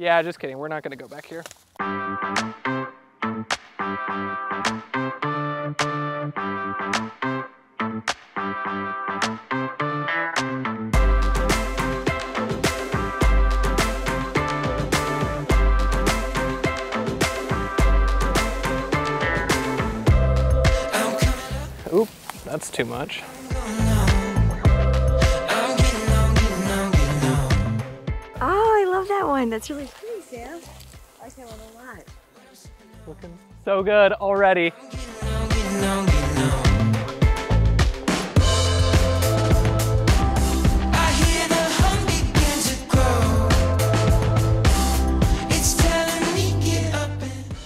Yeah, just kidding. We're not gonna go back here. Oop, that's too much. Love that. That's really pretty, Sam. I like that one a lot. Looking so good already.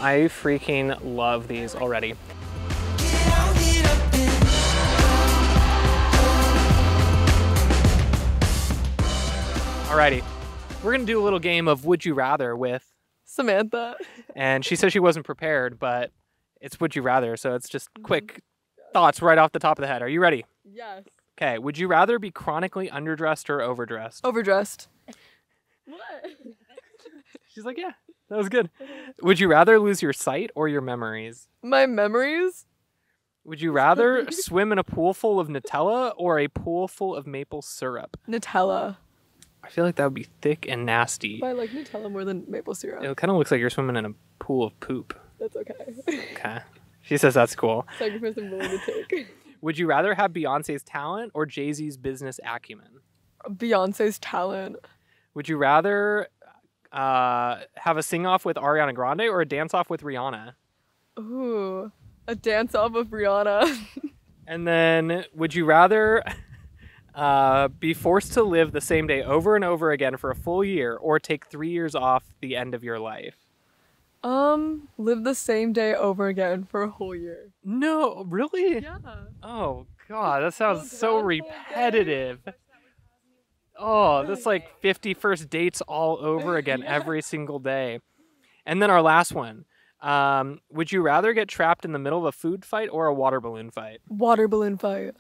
I freaking love these already. Alrighty, we're gonna do a little game of Would You Rather with Samantha. and she said she wasn't prepared, but it's would you rather, so it's just mm-hmm. quick thoughts right off the top of the head. Are you ready? Yes. Okay, would you rather be chronically underdressed or overdressed? Overdressed. what? She's like, yeah, that was good. Would you rather lose your sight or your memories? My memories? Would you rather swim in a pool full of Nutella or a pool full of maple syrup? Nutella. I feel like that would be thick and nasty. But I like Nutella more than maple syrup. It kind of looks like you're swimming in a pool of poop. That's okay. Okay. She says that's cool. Sacrifice I'm willing to take. Would you rather have Beyonce's talent or Jay Z's business acumen? Beyonce's talent. Would you rather uh, have a sing off with Ariana Grande or a dance off with Rihanna? Ooh. A dance off with Rihanna. And then, would you rather uh, be forced to live the same day over and over again for a full year or take three years off the end of your life? um, live the same day over again for a whole year. No, really? Yeah. Oh, God, that sounds so repetitive. Oh, that's like 50 first dates all over again every single day. And then our last one. Um, would you rather get trapped in the middle of a food fight or a water balloon fight? Water balloon fight.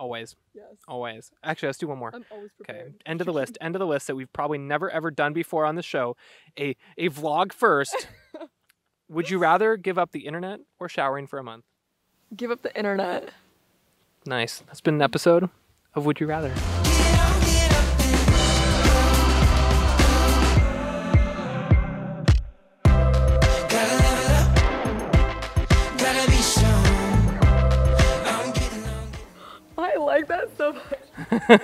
Always, Yes. always. Actually, let's do one more. I'm always Okay, end of the list. End of the list that we've probably never ever done before on the show. A a vlog first. Would you rather give up the internet or showering for a month? Give up the internet. Nice. That's been an episode of Would You Rather. Much.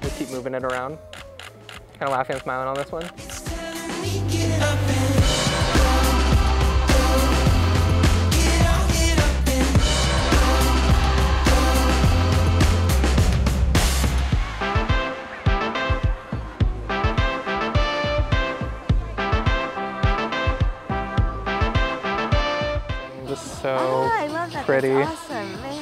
Just keep moving it around. Kind of laughing and smiling on this one. So oh, I love that. pretty. That's awesome, man.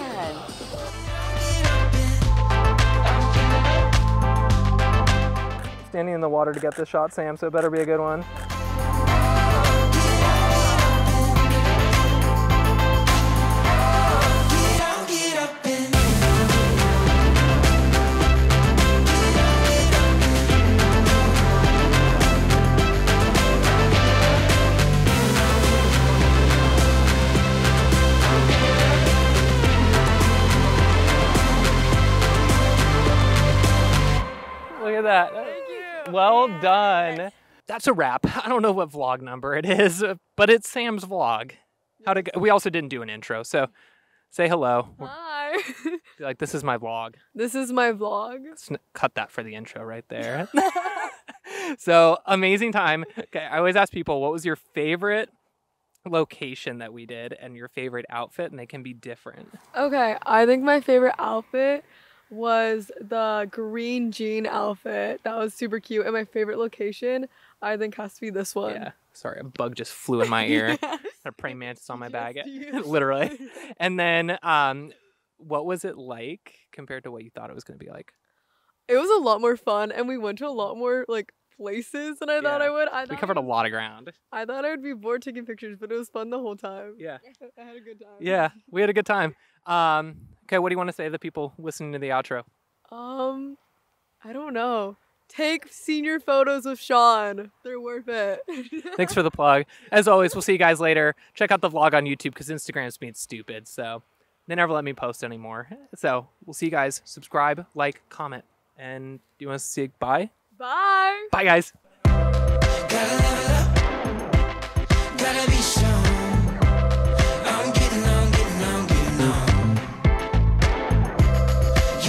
standing in the water to get this shot, Sam, so it better be a good one. Well oh, done. That's a wrap. I don't know what vlog number it is, but it's Sam's vlog. How to go? We also didn't do an intro, so say hello. Hi. Be Like this is my vlog. this is my vlog. Sn- Cut that for the intro right there. so amazing time. Okay, I always ask people what was your favorite location that we did and your favorite outfit, and they can be different. Okay, I think my favorite outfit was the green jean outfit. That was super cute. And my favorite location, I think, has to be this one. Yeah. Sorry, a bug just flew in my ear. a praying mantis on my bag, Just you. literally. And then, um, what was it like compared to what you thought it was going to be like? It was a lot more fun, and we went to a lot more like places than I thought I would. I We thought covered a lot of ground. I thought I would be bored taking pictures, but it was fun the whole time. Yeah. I had a good time. Yeah, we had a good time. Um, okay, what do you want to say to the people listening to the outro? Um, I don't know. Take senior photos of Sean. They're worth it. Thanks for the plug. As always, we'll see you guys later. Check out the vlog on YouTube because Instagram's being stupid. So they never let me post anymore. So we'll see you guys. Subscribe, like, comment. And do you want to say bye? Bye. Bye, guys.